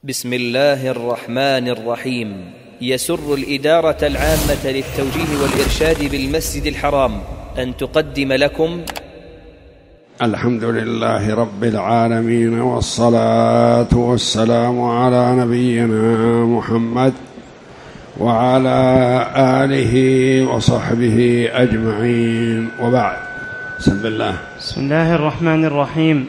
بسم الله الرحمن الرحيم. يسر الإدارة العامة للتوجيه والإرشاد بالمسجد الحرام أن تقدم لكم. الحمد لله رب العالمين والصلاة والسلام على نبينا محمد وعلى آله وصحبه أجمعين. وبعد بسم الله. بسم الله الرحمن الرحيم.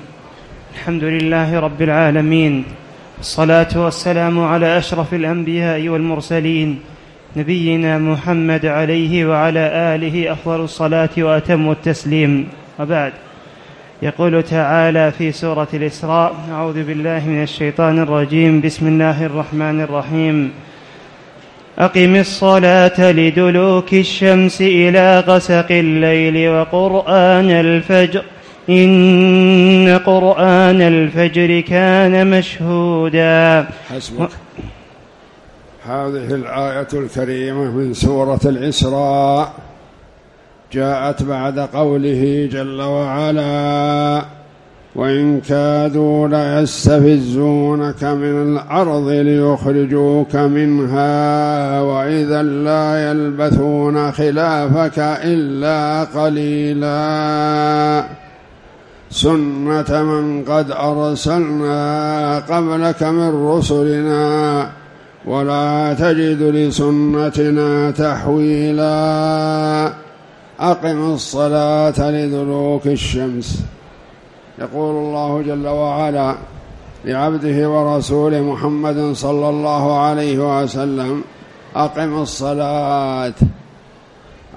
الحمد لله رب العالمين. الصلاة والسلام على أشرف الأنبياء والمرسلين نبينا محمد عليه وعلى آله أفضل الصلاة وأتم التسليم. وبعد. يقول تعالى في سورة الإسراء أعوذ بالله من الشيطان الرجيم. بسم الله الرحمن الرحيم. أقم الصلاة لدلوك الشمس إلى غسق الليل وقرآن الفجر. إن قرآن الفجر كان مشهودا. حسبك. هذه الآية الكريمة من سورة الإسراء جاءت بعد قوله جل وعلا وإن كادوا ليستفزونك من الأرض ليخرجوك منها وإذا لا يلبثون خلافك إلا قليلاً. سنة من قد أرسلنا قبلك من رسلنا ولا تجد لسنتنا تحويلا. أقم الصلاة لدلوك الشمس. يقول الله جل وعلا لعبده ورسوله محمد صلى الله عليه وسلم أقم الصلاة.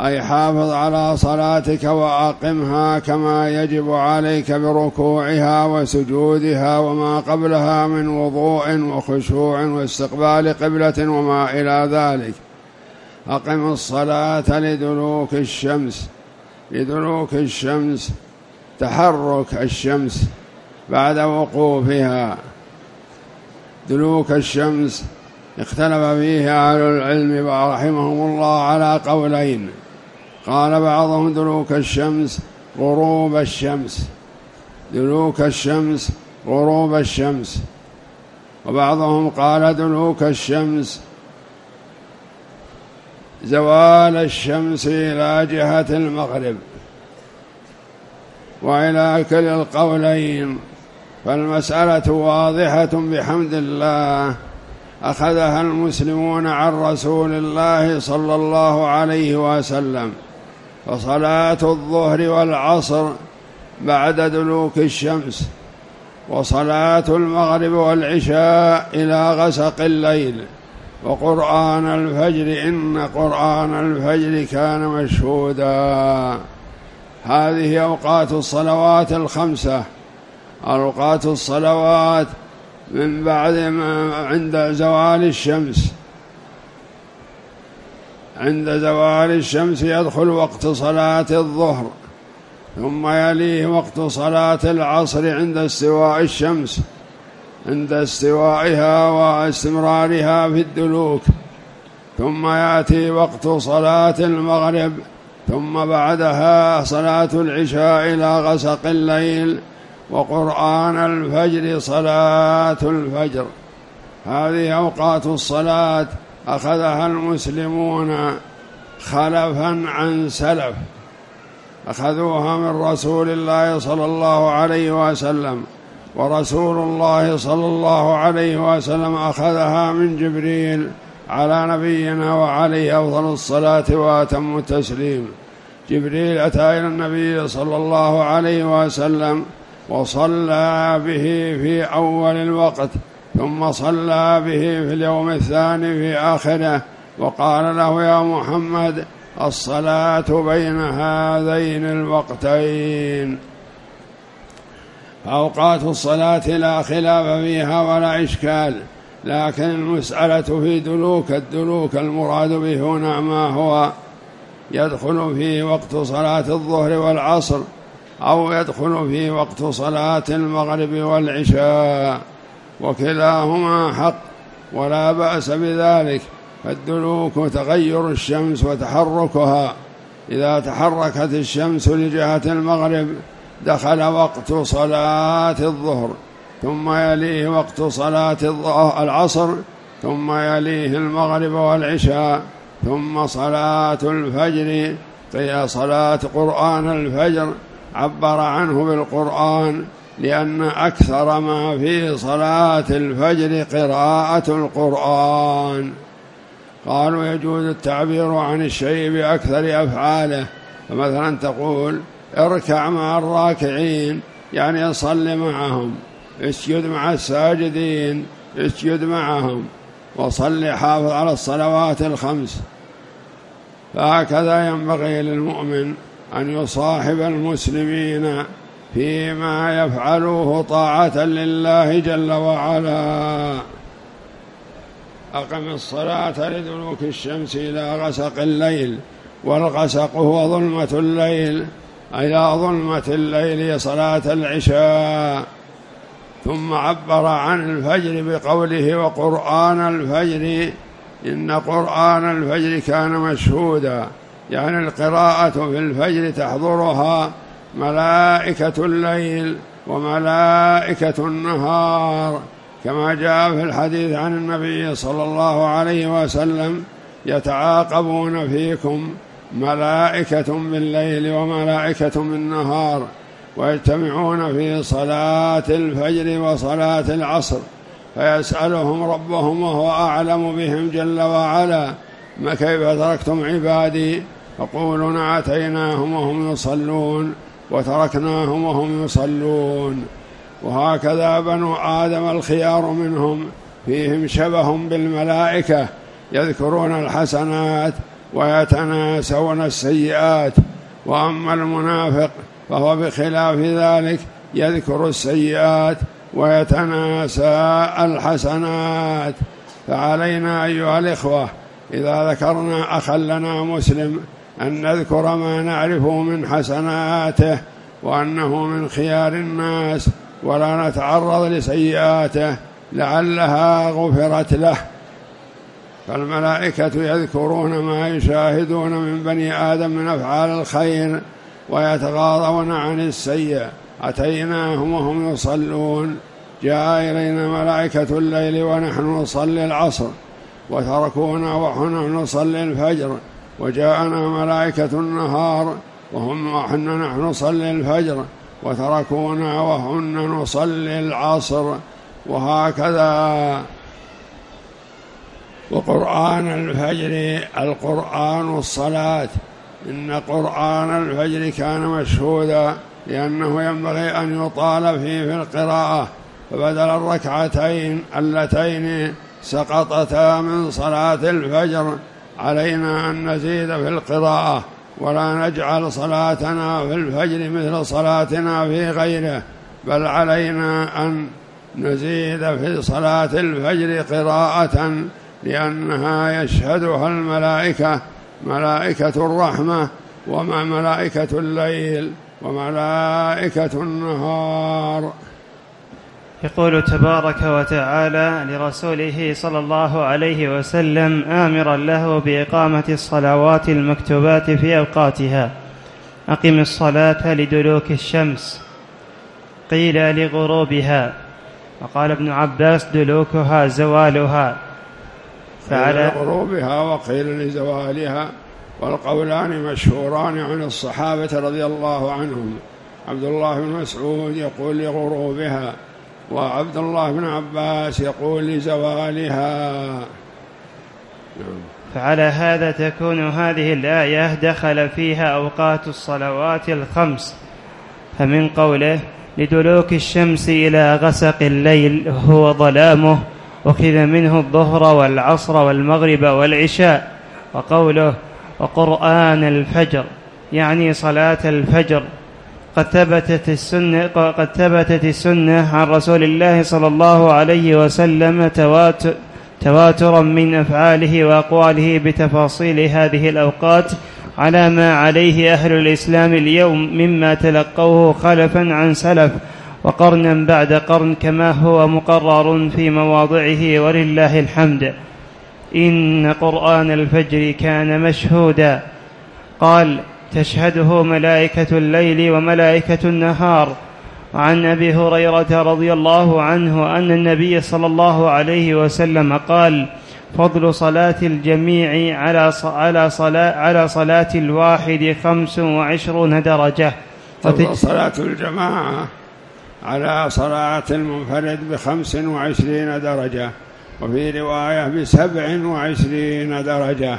أي حافظ على صلاتك وأقمها كما يجب عليك بركوعها وسجودها وما قبلها من وضوء وخشوع واستقبال قبلة وما إلى ذلك. أقم الصلاة لدلوك الشمس لدلوك الشمس تحرك الشمس بعد وقوفها. دلوك الشمس اختلف فيه أهل العلم رحمهم الله على قولين. قال بعضهم دلوك الشمس غروب الشمس. دلوك الشمس غروب الشمس. وبعضهم قال دلوك الشمس. زوال الشمس إلى جهة المغرب. وإلى كل القولين. فالمسألة واضحة بحمد الله. أخذها المسلمون عن رسول الله صلى الله عليه وسلم. فصلاة الظهر والعصر بعد دلوك الشمس وصلاة المغرب والعشاء إلى غسق الليل. وقرآن الفجر إن قرآن الفجر كان مشهودا. هذه أوقات الصلوات الخمسة. أوقات الصلوات من بعد ما عند زوال الشمس. عند زوال الشمس يدخل وقت صلاة الظهر ثم يليه وقت صلاة العصر عند استواء الشمس عند استوائها واستمرارها في الدلوك ثم يأتي وقت صلاة المغرب ثم بعدها صلاة العشاء إلى غسق الليل وقرآن الفجر صلاة الفجر. هذه أوقات الصلاة أخذها المسلمون خلفا عن سلف أخذوها من رسول الله صلى الله عليه وسلم ورسول الله صلى الله عليه وسلم أخذها من جبريل على نبينا وعليه أفضل الصلاة وأتم التسليم. جبريل أتى إلى النبي صلى الله عليه وسلم وصلى به في أول الوقت. ثم صلى به في اليوم الثاني في آخره وقال له يا محمد الصلاة بين هذين الوقتين. أوقات الصلاة لا خلاف فيها ولا إشكال لكن المسألة في دلوك الدلوك المراد به هنا ما هو؟ يدخل فيه وقت صلاة الظهر والعصر أو يدخل في وقت صلاة المغرب والعشاء. وكلاهما حق ولا بأس بذلك فالدلوك تغير الشمس وتحركها. إذا تحركت الشمس لجهة المغرب دخل وقت صلاة الظهر ثم يليه وقت صلاة العصر ثم يليه المغرب والعشاء ثم صلاة الفجر. قيا صلاة قرآن الفجر عبر عنه بالقرآن. لأن أكثر ما في صلاة الفجر قراءة القرآن. قالوا يجوز التعبير عن الشيء بأكثر أفعاله. فمثلا تقول اركع مع الراكعين يعني صل معهم اسجد مع الساجدين اسجد معهم وصل حافظ على الصلوات الخمس. فهكذا ينبغي للمؤمن أن يصاحب المسلمين فيما يفعلوه طاعة لله جل وعلا. أقم الصلاة لدلوك الشمس إلى غسق الليل والغسق هو ظلمة الليل إلى ظلمة الليل صلاة العشاء. ثم عبر عن الفجر بقوله وقرآن الفجر إن قرآن الفجر كان مشهودا يعني القراءة في الفجر تحضرها ملائكة الليل وملائكة النهار كما جاء في الحديث عن النبي صلى الله عليه وسلم يتعاقبون فيكم ملائكة بالليل وملائكة بالنهار ويجتمعون في صلاة الفجر وصلاة العصر فيسألهم ربهم وهو أعلم بهم جل وعلا ما كيف تركتم عبادي؟ يقولون أتيناهم وهم يصلون. وتركناهم وهم يصلون. وهكذا بنو آدم الخيار منهم فيهم شبه بالملائكة يذكرون الحسنات ويتناسون السيئات. وأما المنافق فهو بخلاف ذلك يذكر السيئات ويتناسى الحسنات. فعلينا أيها الإخوة إذا ذكرنا أخا لنا مسلم أن نذكر ما نعرفه من حسناته وأنه من خيار الناس ولا نتعرض لسيئاته لعلها غفرت له. فالملائكة يذكرون ما يشاهدون من بني آدم من أفعال الخير ويتغاضون عن السيء أتيناهم وهم يصلون. جاء إلينا ملائكة الليل ونحن نصلي العصر وتركونا ونحن نصلي الفجر. وجاءنا ملائكة النهار وهم وحنا نحن نصلي الفجر وتركونا وهن نصلي العصر وهكذا. وقرآن الفجر القرآن الصلاة. إن قرآن الفجر كان مشهودا لأنه ينبغي أن يطال فيه في القراءة فبدل الركعتين اللتين سقطتا من صلاة الفجر. علينا أن نزيد في القراءة ولا نجعل صلاتنا في الفجر مثل صلاتنا في غيره بل علينا أن نزيد في صلاة الفجر قراءة لأنها يشهدها الملائكة ملائكة الرحمة ومع ملائكة الليل وملائكة النهار. يقول تبارك وتعالى لرسوله صلى الله عليه وسلم آمرا له بإقامة الصلوات المكتوبات في أوقاتها أقم الصلاة لدلوك الشمس قيل لغروبها. وقال ابن عباس دلوكها زوالها. فعلى غروبها وقيل لزوالها والقولان مشهوران عن الصحابة رضي الله عنهم. عبد الله بن مسعود يقول لغروبها وعبد الله بن عباس يقول لزوالها. نعم. فعلى هذا تكون هذه الآية دخل فيها أوقات الصلوات الخمس. فمن قوله لدلوك الشمس إلى غسق الليل هو ظلامه أخذ منه الظهر والعصر والمغرب والعشاء. وقوله وقرآن الفجر يعني صلاة الفجر. قد ثبتت السنة قد ثبتت السنة عن رسول الله صلى الله عليه وسلم تواترا من أفعاله وأقواله بتفاصيل هذه الأوقات على ما عليه أهل الإسلام اليوم مما تلقوه خلفا عن سلف وقرنا بعد قرن كما هو مقرر في مواضعه ولله الحمد. إن قرآن الفجر كان مشهودا. قال تشهده ملائكة الليل وملائكة النهار. وعن أبي هريرة رضي الله عنه أن النبي صلى الله عليه وسلم قال فضل صلاة الجميع على على صلاة على صلاة الواحد خمس وعشرون درجة. فضل صلاة الجماعة على صلاة المنفرد بخمس وعشرين درجة وفي رواية بسبع وعشرين درجة.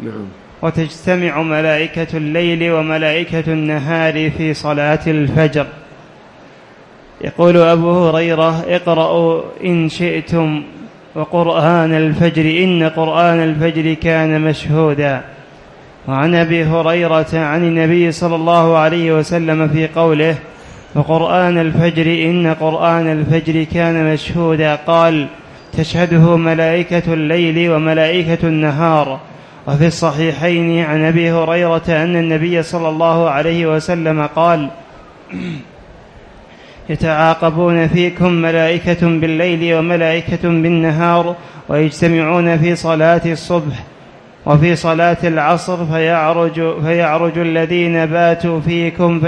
نعم. وتجتمع ملائكة الليل وملائكة النهار في صلاة الفجر. يقول أبو هريرة اقرأوا إن شئتم وقرآن الفجر إن قرآن الفجر كان مشهودا. وعن أبي هريرة عن النبي صلى الله عليه وسلم في قوله وقرآن الفجر إن قرآن الفجر كان مشهودا قال تشهده ملائكة الليل وملائكة النهار. وفي الصحيحين عن أبي هريرة أن النبي صلى الله عليه وسلم قال يتعاقبون فيكم ملائكة بالليل وملائكة بالنهار ويجتمعون في صلاة الصبح وفي صلاة العصر فيعرج, فيعرج الذين باتوا فيكم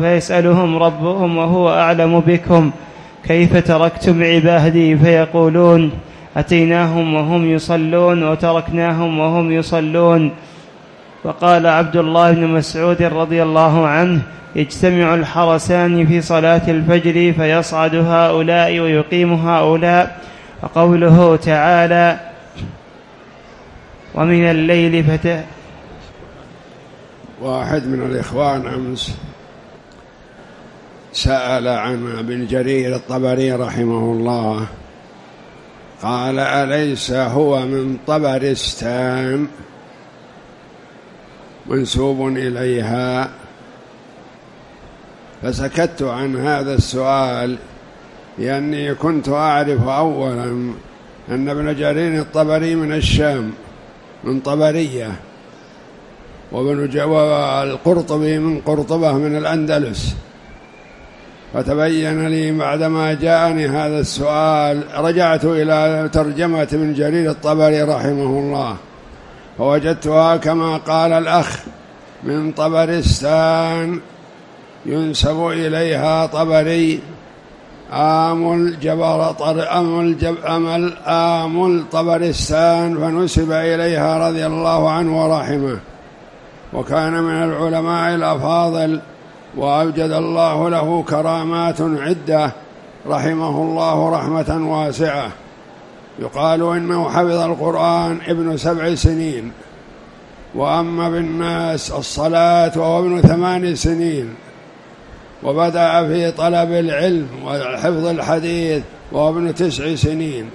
فيسألهم ربهم وهو أعلم بكم. كيف تركتم عبادي؟ فيقولون أتيناهم وهم يصلون وتركناهم وهم يصلون. وقال عبد الله بن مسعود رضي الله عنه يجتمع الحرسان في صلاة الفجر فيصعد هؤلاء ويقيم هؤلاء. وقوله تعالى ومن الليل فت واحد من الإخوان أمس سأل عن ابن جرير الطبري رحمه الله قال أليس هو من طبرستان منسوب إليها. فسكت عن هذا السؤال لأني كنت أعرف أولا أن ابن جرير الطبري من الشام من طبرية وابن القرطبي من قرطبة من الأندلس. فتبين لي بعدما جاءني هذا السؤال رجعت إلى ترجمة ابن جرير الطبري رحمه الله فوجدتها كما قال الأخ من طبرستان ينسب إليها طبري آمل جبر طر أمل جب أمل آمل طبرستان فنسب إليها رضي الله عنه ورحمه وكان من العلماء الأفاضل وأوجد الله له كرامات عدة رحمه الله رحمة واسعة. يقال إنه حفظ القرآن ابن سبع سنين وأما بالناس الصلاة وهو ابن ثمان سنين. وبدأ في طلب العلم وحفظ الحديث وهو ابن تسع سنين.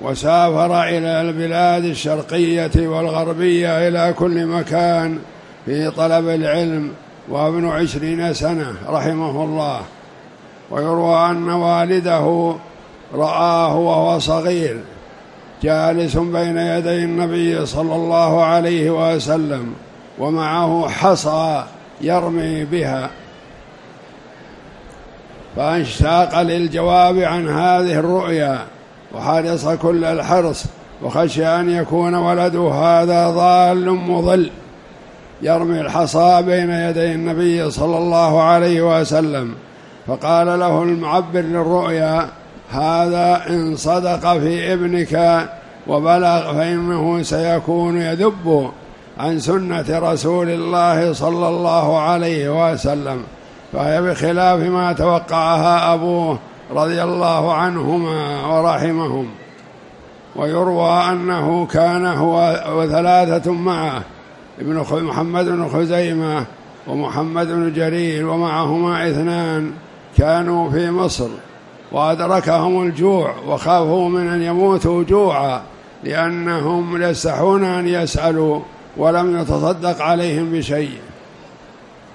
وسافر إلى البلاد الشرقية والغربية إلى كل مكان في طلب العلم وابن عشرين سنة رحمه الله ويروى أن والده رآه وهو صغير جالس بين يدي النبي صلى الله عليه وسلم ومعه حصى يرمي بها. فاشتاق للجواب عن هذه الرؤيا وحرص كل الحرص وخشي أن يكون ولده هذا ضال مضل. يرمي الحصى بين يدي النبي صلى الله عليه وسلم فقال له المعبر للرؤيا هذا إن صدق في ابنك وبلغ فإنه سيكون يذب عن سنة رسول الله صلى الله عليه وسلم فهي بخلاف ما توقعها أبوه رضي الله عنهما ورحمهم. ويروى أنه كان هو وثلاثة معه ابن محمد بن خزيمة ومحمد بن جرير ومعهما اثنان كانوا في مصر وأدركهم الجوع وخافوا من أن يموتوا جوعا لأنهم يستحون أن يسألوا ولم يتصدق عليهم بشيء.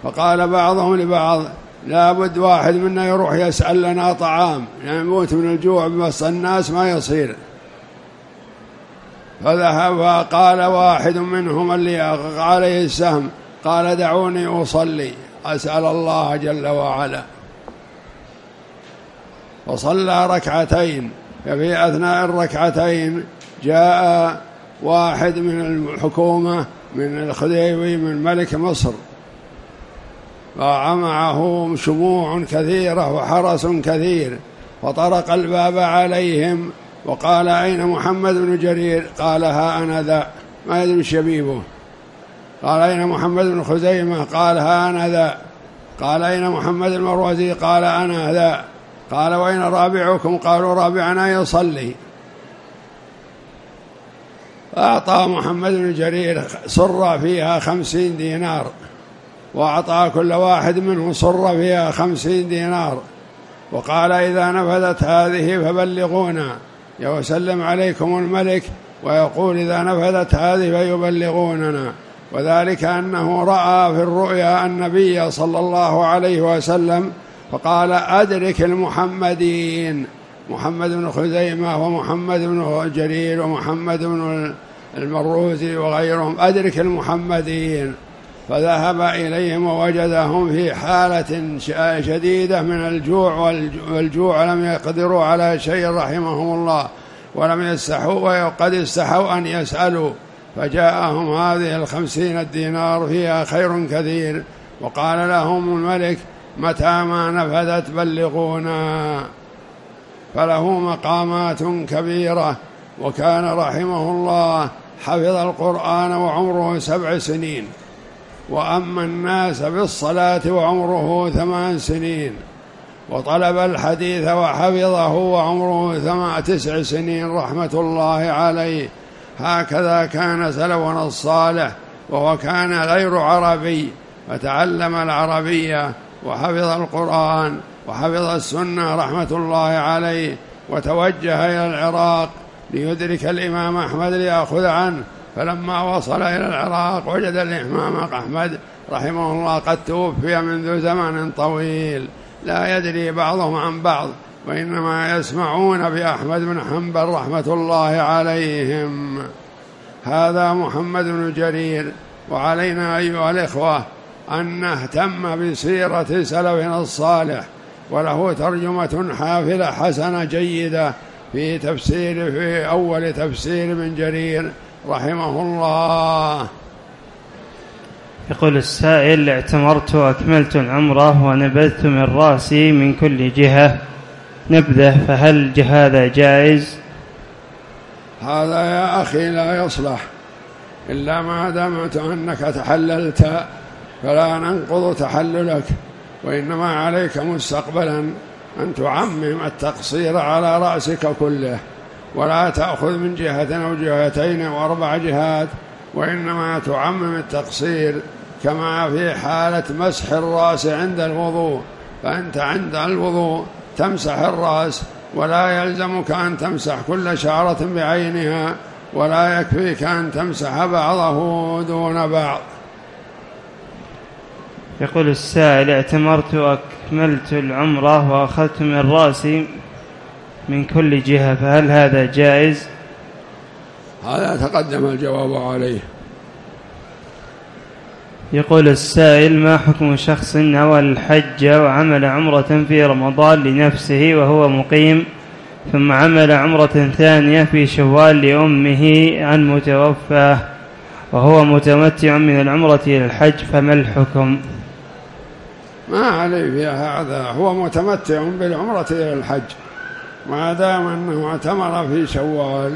فقال بعضهم لبعض لابد واحد منا يروح يسأل لنا طعام يعني يموت من الجوع بس الناس ما يصير. فذهب فقال واحد منهم اللي عليه السهم قال دعوني أصلي. أسأل الله جل وعلا. فصلى ركعتين. ففي أثناء الركعتين جاء واحد من الحكومة من الخديوي من ملك مصر. ومعه شموع كثيرة وحرس كثير. فطرق الباب عليهم وقال أين محمد بن جرير؟ قال ها أنا ذا. ما يدري شبيبه قال أين محمد بن خزيمة؟ قال ها أنا ذا. قال أين محمد المروزي؟ قال أنا ذا. قال وأين رابعكم؟ قالوا رابعنا يصلي. فأعطى محمد بن جرير صر فيها خمسين دينار. وأعطى كل واحد منهم صر فيها خمسين دينار. وقال إذا نفذت هذه فبلغونا. وسلم عليكم الملك ويقول إذا نفذت هذه فيبلغوننا. وذلك أنه رأى في الرؤيا النبي صلى الله عليه وسلم فقال أدرك المحمدين محمد بن خزيمة ومحمد بن جرير ومحمد بن المروزي وغيرهم أدرك المحمدين. فذهب إليهم ووجدهم في حالة شديدة من الجوع والجوع. لم يقدروا على شيء رحمهم الله ولم يستحوا وقد استحوا أن يسألوا. فجاءهم هذه الخمسين الدينار فيها خير كثير. وقال لهم الملك متى ما نفذت بلغونا. فله مقامات كبيرة. وكان رحمه الله حفظ القرآن وعمره سبع سنين. وأما الناس بالصلاة وعمره ثمان سنين وطلب الحديث وحفظه وعمره ثمان تسع سنين رحمة الله عليه. هكذا كان سلفنا الصالح وهو كان غير عربي فتعلم العربية وحفظ القرآن وحفظ السنة رحمة الله عليه وتوجه إلى العراق ليدرك الإمام أحمد ليأخذ عنه. فلما وصل إلى العراق وجد الإمام أحمد رحمه الله قد توفي منذ زمن طويل. لا يدري بعضهم عن بعض وإنما يسمعون بأحمد بن حنبل رحمة الله عليهم. هذا محمد بن جرير وعلينا أيها الإخوة أن نهتم بسيرة سلفنا الصالح وله ترجمة حافلة حسنة جيدة في تفسير في أول تفسير من جرير. رحمه الله. يقول السائل اعتمرت وأكملت العمرة ونبذت من رأسي من كل جهة. نبذة فهل هذا جائز؟ هذا يا أخي لا يصلح. إلا ما دامت أنك تحللت فلا ننقض تحللك وإنما عليك مستقبلا أن تعمم التقصير على رأسك كله. ولا تأخذ من جهة أو جهتين أو أربع جهات وإنما تعمم التقصير كما في حالة مسح الرأس عند الوضوء. فأنت عند الوضوء تمسح الرأس ولا يلزمك أن تمسح كل شعرة بعينها ولا يكفيك أن تمسح بعضه دون بعض. يقول السائل اعتمرت وأكملت العمرة وأخذت من رأسي من كل جهة فهل هذا جائز؟ هذا تقدم الجواب عليه. يقول السائل ما حكم شخص نوى الحج وعمل عمرة في رمضان لنفسه وهو مقيم ثم عمل عمرة ثانية في شوال لأمه عن متوفاه وهو متمتع من العمرة إلى الحج فما الحكم؟ ما عليه فيها هذا هو متمتع بالعمرة إلى الحج. ما دام أنه اعتمر في شوال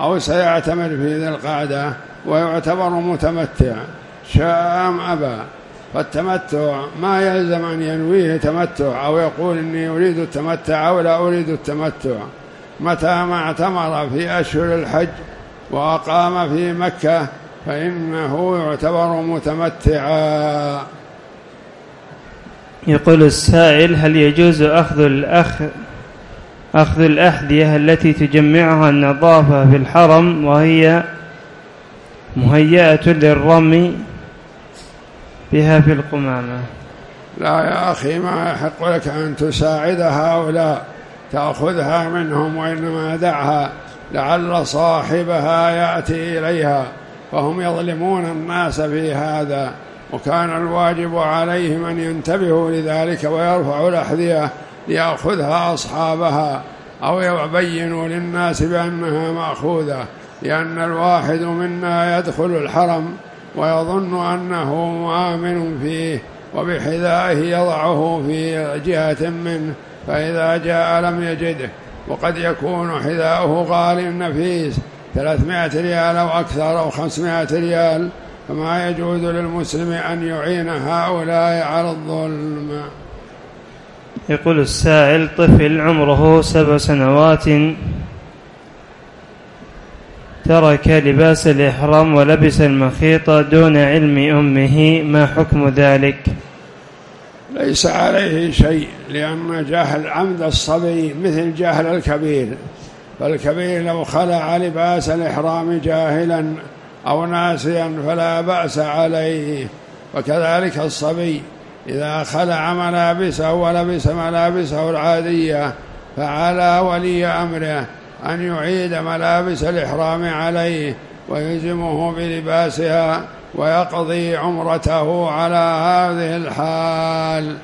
أو سيعتمر في ذي القعدة ويعتبر متمتع شاء أم أبى فالتمتع ما يلزم أن ينويه تمتع أو يقول إني أريد التمتع أو لا أريد التمتع. متى ما اعتمر في أشهر الحج وأقام في مكة فإنه يعتبر متمتعا. يقول السائل هل يجوز أخذ الأخ أخذ الأحذية التي تجمعها النظافة في الحرم وهي مهيئة للرمي بها في القمامة. لا يا أخي ما يحق لك أن تساعد هؤلاء تأخذها منهم وإنما دعها لعل صاحبها يأتي إليها فهم يظلمون الناس في هذا وكان الواجب عليهم أن ينتبهوا لذلك ويرفعوا الأحذية ليأخذها أصحابها أو يبينوا للناس بأنها مأخوذة لأن الواحد منا يدخل الحرم ويظن أنه آمن فيه وبحذائه يضعه في جهة منه فإذا جاء لم يجده. وقد يكون حذاؤه غالي نفيس ثلاثمائة ريال أو أكثر أو خمسمائة ريال فما يجوز للمسلم أن يعين هؤلاء على الظلم. يقول السائل طفل عمره سبع سنوات ترك لباس الإحرام ولبس المخيط دون علم أمه ما حكم ذلك؟ ليس عليه شيء لأن جهل عمد الصبي مثل جهل الكبير فالكبير لو خلع لباس الإحرام جاهلا أو ناسيا فلا بأس عليه وكذلك الصبي. إذا خلع ملابسه ولبس ملابسه العادية فعلى ولي أمره أن يعيد ملابس الإحرام عليه ويلزمه بلباسها ويقضي عمرته على هذه الحال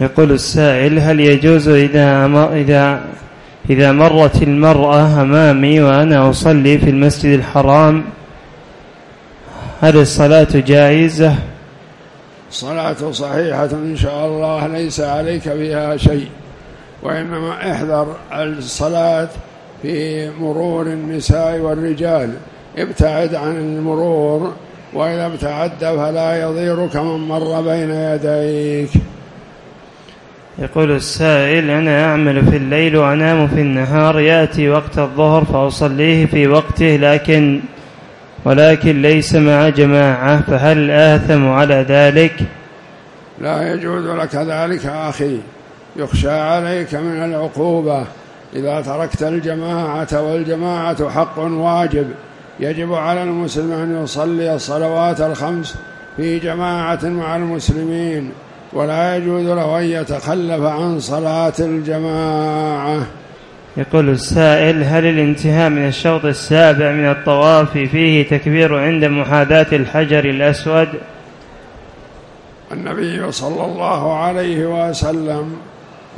يقول السائل هل يجوز إذا إذا إذا مرت المرأة أمامي وأنا أصلي في المسجد الحرام هل الصلاة جائزة؟ الصلاة صحيحة إن شاء الله ليس عليك فيها شيء وإنما احذر الصلاة في مرور النساء والرجال. ابتعد عن المرور وإذا ابتعدت فلا يضيرك من مر بين يديك. يقول السائل أنا أعمل في الليل وأنام في النهار يأتي وقت الظهر فأصليه في وقته لكن ولكن ليس مع جماعة فهل آثم على ذلك؟ لا يجوز لك ذلك أخي. يخشى عليك من العقوبة. إذا تركت الجماعة والجماعة حق واجب يجب على المسلم أن يصلي الصلوات الخمس في جماعة مع المسلمين. ولا يجوز له أن يتخلف عن صلاة الجماعة. يقول السائل هل الانتهاء من الشوط السابع من الطواف فيه تكبير عند محاذاة الحجر الأسود؟ النبي صلى الله عليه وسلم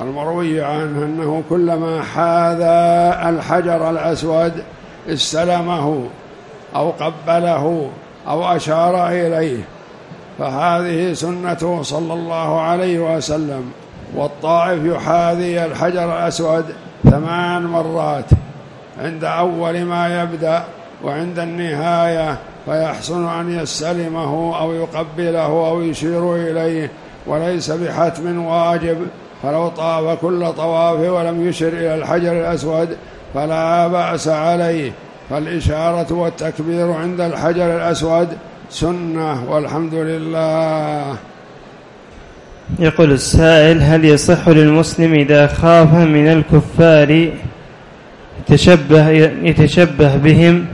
المروي عنه أنه كلما حاذى الحجر الأسود استلمه أو قبله أو أشار إليه. فهذه سنته صلى الله عليه وسلم والطائف يحاذي الحجر الأسود ثمان مرات عند أول ما يبدأ وعند النهاية فيحسن أن يستلمه أو يقبله أو يشير إليه وليس بحتم واجب. فلو طاف كل طواف ولم يشر إلى الحجر الأسود فلا بأس عليه. فالإشارة والتكبير عند الحجر الأسود سنة والحمد لله. يقول السائل هل يصح للمسلم إذا خاف من الكفار يتشبه, يتشبه بهم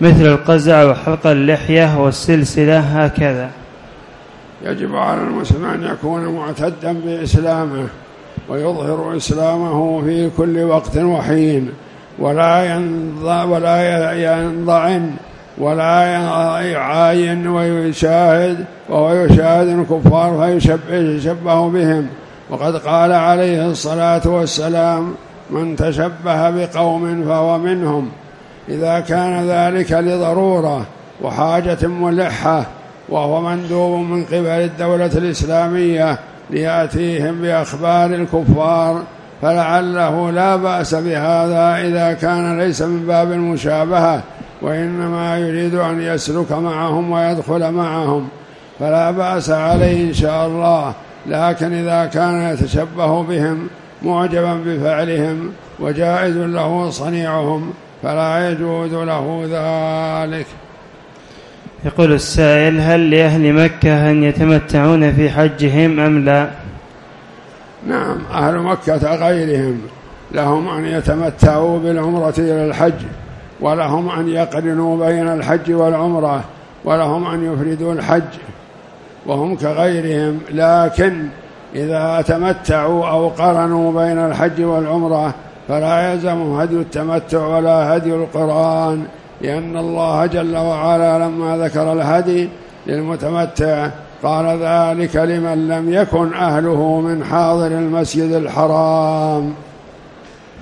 مثل القزع وحلق اللحية والسلسلة هكذا؟ يجب على المسلم أن يكون معتدا بإسلامه ويظهر إسلامه في كل وقت وحين ولا ينضع ولا ينضعن ولا يعاين ويشاهد وهو يشاهد الكفار فيشبه بهم. وقد قال عليه الصلاة والسلام من تشبه بقوم فهو منهم. إذا كان ذلك لضرورة وحاجة ملحة وهو مندوب من قبل الدولة الإسلامية ليأتيهم بأخبار الكفار فلعله لا بأس بهذا إذا كان ليس من باب المشابهة. وإنما يريد أن يسلك معهم ويدخل معهم فلا بأس عليه إن شاء الله. لكن إذا كان يتشبه بهم معجبا بفعلهم وجائز له صنيعهم فلا يجوز له ذلك. يقول السائل هل لأهل مكة أن يتمتعون في حجهم أم لا؟ نعم أهل مكة غيرهم. لهم أن يتمتعوا بالعمرة إلى الحج. ولهم أن يقرنوا بين الحج والعمرة ولهم أن يفردوا الحج. وهم كغيرهم لكن إذا تمتعوا أو قرنوا بين الحج والعمرة فلا يلزم هدي التمتع ولا هدي القرآن لأن الله جل وعلا لما ذكر الهدي للمتمتع قال ذلك لمن لم يكن أهله من حاضر المسجد الحرام.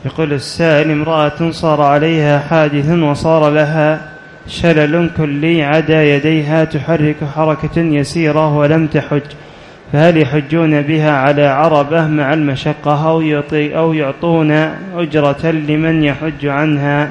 يقول السائل امرأة صار عليها حادث وصار لها شلل كلي عدا يديها تحرك حركة يسيرة ولم تحج فهل يحجون بها على عربة مع المشقة أو, يعطي أو يعطون أجرة لمن يحج عنها؟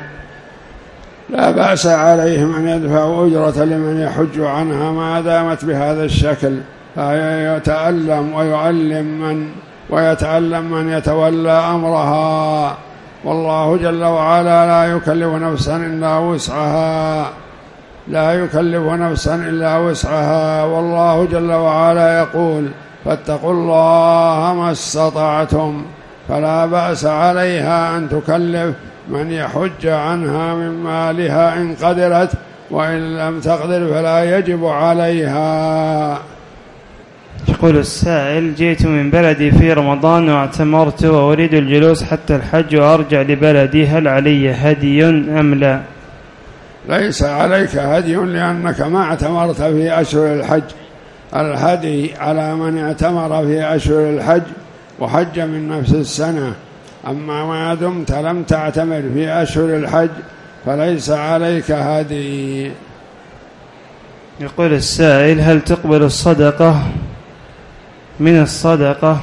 لا بأس عليهم أن يدفعوا أجرة لمن يحج عنها ما دامت بهذا الشكل فيتألم ويعلم من ويتعلم من يتولى أمرها. والله جل وعلا لا يكلف نفسا إلا وسعها. لا يكلف نفسا إلا وسعها. والله جل وعلا يقول فاتقوا الله ما استطعتم. فلا بأس عليها أن تكلف من يحج عنها من مالها إن قدرت وإن لم تقدر فلا يجب عليها. يقول السائل جئت من بلدي في رمضان واعتمرت وأريد الجلوس حتى الحج وأرجع لبلدي. هل علي هدي أم لا؟ ليس عليك هدي لأنك ما اعتمرت في أشهر الحج. الهدي على من اعتمر في أشهر الحج وحج من نفس السنة. أما ما دمت لم تعتمر في أشهر الحج فليس عليك هدي. يقول السائل هل تقبل الصدقة؟ من الصدقة.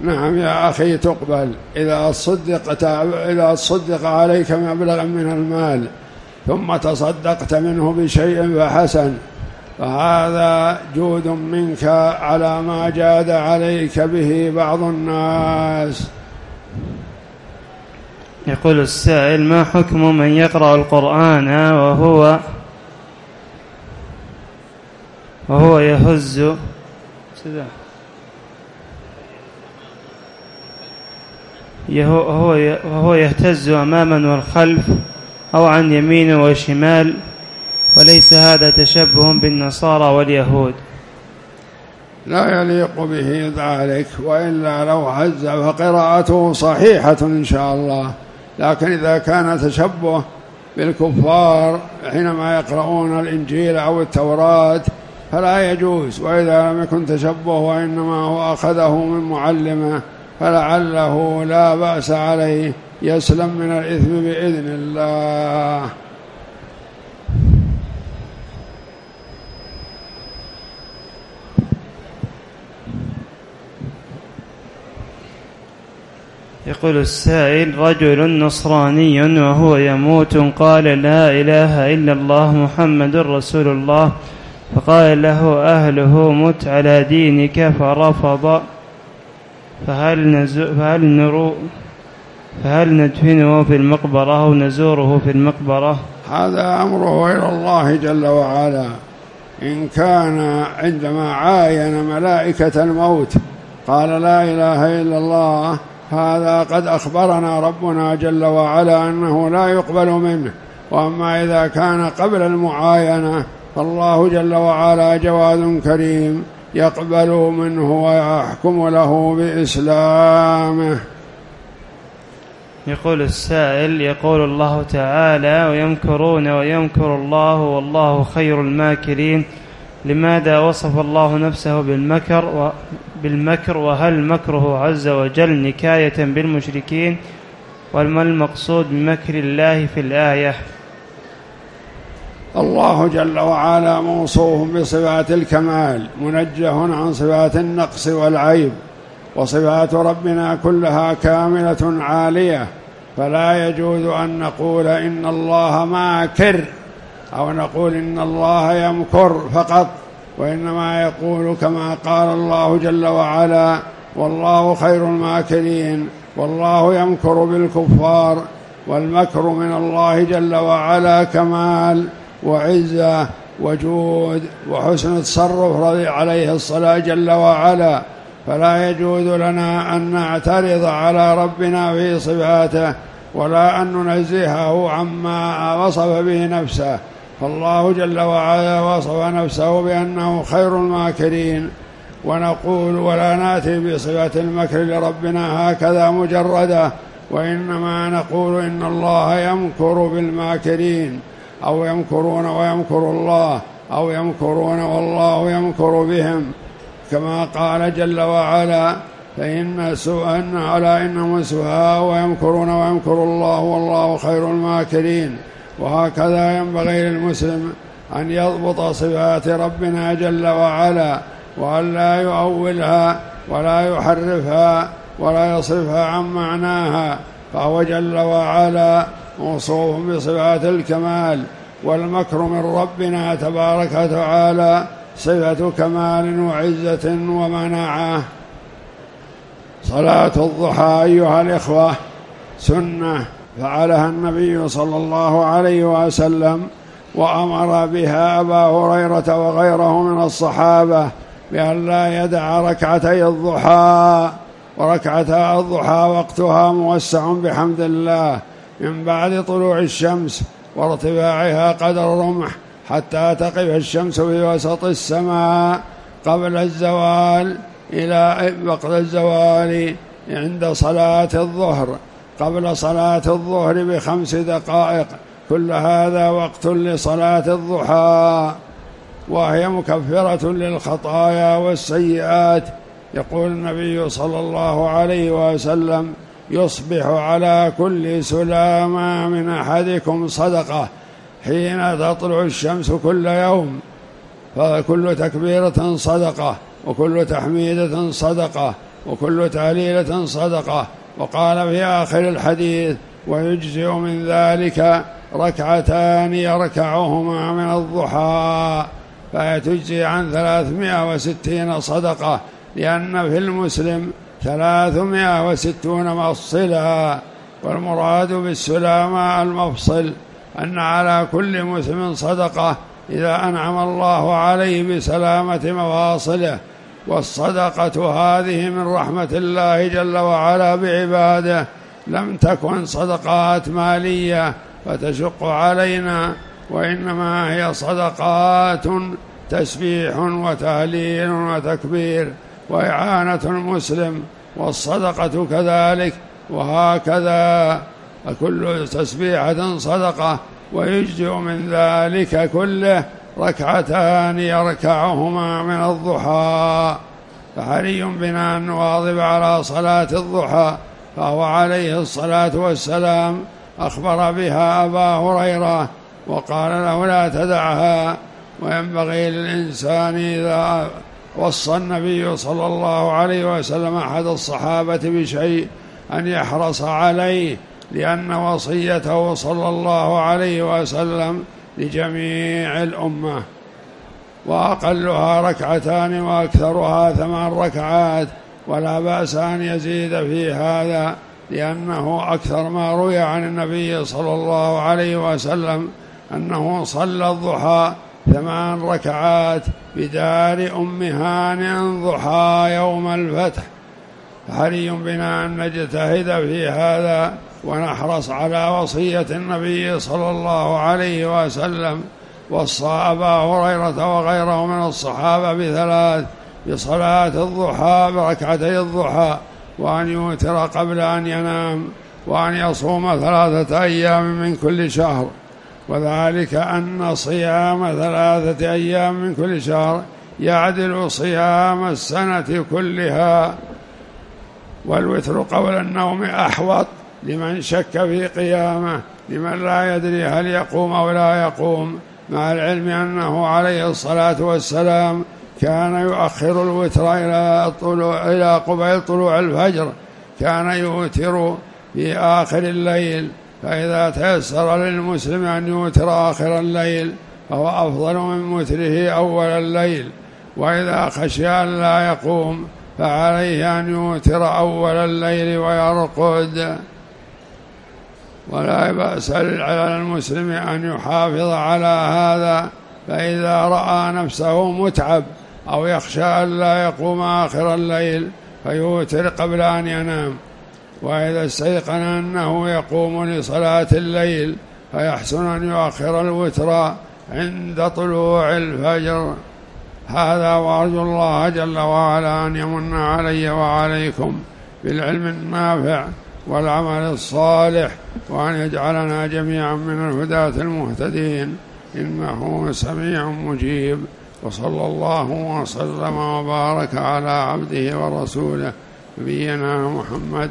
نعم يا أخي تقبل. إذا صدقت إذا صدق عليك مبلغ من المال ثم تصدقت منه بشيء فحسن فهذا جود منك على ما جاد عليك به بعض الناس. يقول السائل ما حكم من يقرأ القرآن وهو وهو يهز؟ وهو يهتز أماما والخلف أو عن يمين وشمال وليس هذا تشبه بالنصارى واليهود. لا يليق به ذلك وإلا لو هز فقراءته صحيحة إن شاء الله. لكن إذا كان تشبه بالكفار حينما يقرؤون الإنجيل أو التوراة فلا يجوز وإذا لم يكن تشبه وإنما هو أخذه من معلمة. فلعله لا بأس عليه يسلم من الإثم بإذن الله. يقول السائل رجل نصراني وهو يموت قال لا إله إلا الله محمد رسول الله فقال له أهله مت على دينك فرفض. فهل, نزو فهل نرو فهل ندفنه في المقبرة أو نزوره في المقبرة؟ هذا أمره إلى الله جل وعلا. إن كان عندما عاين ملائكة الموت قال لا إله إلا الله هذا قد أخبرنا ربنا جل وعلا أنه لا يقبل منه. وأما إذا كان قبل المعاينة فالله جل وعلا جواد كريم. يقبل منه ويحكم له بإسلامه. يقول السائل يقول الله تعالى ويمكرون ويمكر الله والله خير الماكرين. لماذا وصف الله نفسه بالمكر و بالمكر؟ وهل مكره عز وجل نكاية بالمشركين؟ وما المقصود بمكر الله في الآية؟ الله جل وعلا موصوف بصفات الكمال منجه عن صفات النقص والعيب وصفات ربنا كلها كاملة عالية فلا يجوز أن نقول إن الله ماكر أو نقول إن الله يمكر فقط وإنما يقول كما قال الله جل وعلا والله خير الماكرين والله يمكر بالكفار والمكر من الله جل وعلا كمال. وعزة وجود وحسن تصرف رضي عليه الصلاة جل وعلا. فلا يجوز لنا أن نعترض على ربنا في صفاته ولا أن ننزهه عما وصف به نفسه. فالله جل وعلا وصف نفسه بأنه خير الماكرين. ونقول ولا نأتي بصفة المكر لربنا هكذا مجردة وإنما نقول إن الله يمكر بالماكرين. أو يمكرون ويمكر الله أو يمكرون والله يمكر بهم. كما قال جل وعلا فإن سوء أن على إنهم سفهاء ويمكرون ويمكر الله والله خير الماكرين. وهكذا ينبغي للمسلم أن يضبط صفات ربنا جل وعلا وأن لا يؤولها ولا يحرفها ولا يصرفها عن معناها. فهو جل وعلا موصوف بصفات الكمال والمكر من ربنا تبارك وتعالى صفة كمال وعزة ومناعة. صلاة الضحى أيها الإخوة سنة فعلها النبي صلى الله عليه وسلم وأمر بها أبا هريرة وغيره من الصحابة بأن لا يدع ركعتي الضحى. وركعتا الضحى وقتها موسع بحمد الله. من بعد طلوع الشمس وارتفاعها قدر الرمح حتى تقف الشمس في وسط السماء قبل الزوال إلى وقت الزوال عند صلاة الظهر قبل صلاة الظهر بخمس دقائق. كل هذا وقت لصلاة الضحى. وهي مكفرة للخطايا والسيئات يقول النبي صلى الله عليه وسلم. يصبح على كل سلامة من أحدكم صدقة حين تطلع الشمس كل يوم. فكل تكبيرة صدقة وكل تحميدة صدقة وكل تهليلة صدقة. وقال في آخر الحديث ويجزئ من ذلك ركعتان يركعهما من الضحى. فتجزي عن ثلاثمائة وستين صدقة لأن في المسلم ثلاثمائة وستون مفصلا والمراد بالسلامة المفصل أن على كل مسلم صدقة إذا أنعم الله عليه بسلامة مواصله. والصدقة هذه من رحمة الله جل وعلا بعباده. لم تكن صدقات مالية فتشق علينا وإنما هي صدقات تسبيح وتهليل وتكبير. وإعانة المسلم والصدقة كذلك وهكذا كل تسبيحة صدقة ويجزئ من ذلك كله ركعتان يركعهما من الضحى فحري بنا أن نواظب على صلاة الضحى فهو عليه الصلاة والسلام أخبر بها أبا هريرة وقال له لا تدعها وينبغي للإنسان إذا وصى النبي صلى الله عليه وسلم أحد الصحابة بشيء أن يحرص عليه لأن وصيته صلى الله عليه وسلم لجميع الأمة. وأقلها ركعتان وأكثرها ثمان ركعات ولا بأس أن يزيد في هذا لأنه أكثر ما روي عن النبي صلى الله عليه وسلم أنه صلى الضحى ثمان ركعات بدار أم هانئ ضحى يوم الفتح. حري بنا أن نجتهد في هذا ونحرص على وصية النبي صلى الله عليه وسلم. وصى أبا هريرة وغيره من الصحابة بثلاث بصلاة الضحى بركعتي الضحى وأن يوتر قبل أن ينام وأن يصوم ثلاثة أيام من كل شهر. وذلك أن صيام ثلاثة أيام من كل شهر يعدل صيام السنة كلها. والوتر قبل النوم أحوط لمن شك في قيامه لمن لا يدري هل يقوم أو لا يقوم. مع العلم أنه عليه الصلاة والسلام كان يؤخر الوتر إلى الطلوع إلى قبيل طلوع الفجر. كان يوتر في آخر الليل. فإذا تيسر للمسلم أن يوتر آخر الليل فهو أفضل من موتره أول الليل وإذا خشي أن لا يقوم فعليه أن يوتر أول الليل ويرقد. ولا بأس على المسلم أن يحافظ على هذا فإذا رأى نفسه متعب أو يخشى أن لا يقوم آخر الليل فيوتر قبل أن ينام. وإذا استيقن أنه يقوم لصلاة الليل فيحسن أن يؤخر الوتر عند طلوع الفجر. هذا وأرجو الله جل وعلا أن يمن علي وعليكم بالعلم النافع والعمل الصالح وأن يجعلنا جميعا من الهداة المهتدين. إنه سميع مجيب. وصلى الله وسلم وبارك على عبده ورسوله نبينا محمد